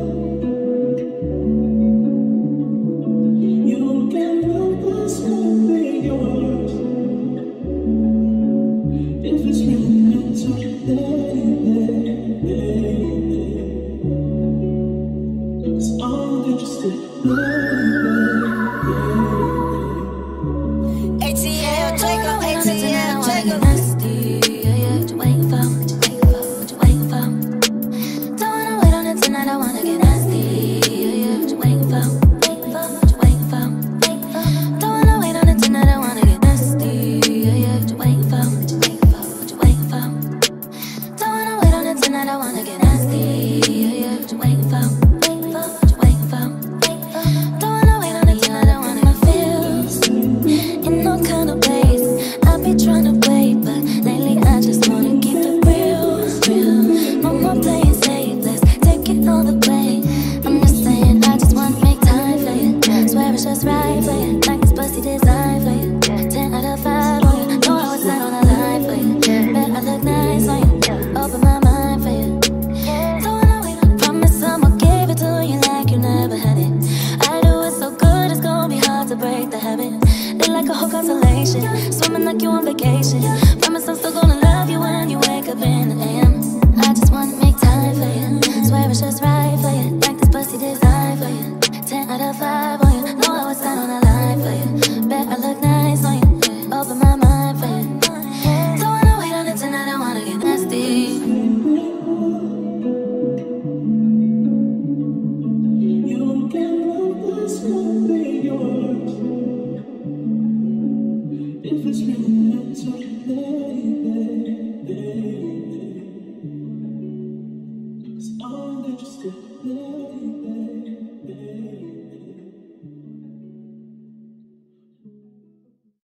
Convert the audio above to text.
you. I wanna get nasty. What you waiting for? What you waiting for? Don't wanna wait on it I don't want. In no kind of I be trying to but lately I just wanna keep it real. No more playing safe, let's take it all the way. I'm just saying, I just wanna make time for you. Swear it's just right for you. Swimming like you on vacation. If it's meant to, baby, baby. cause I need you said, baby.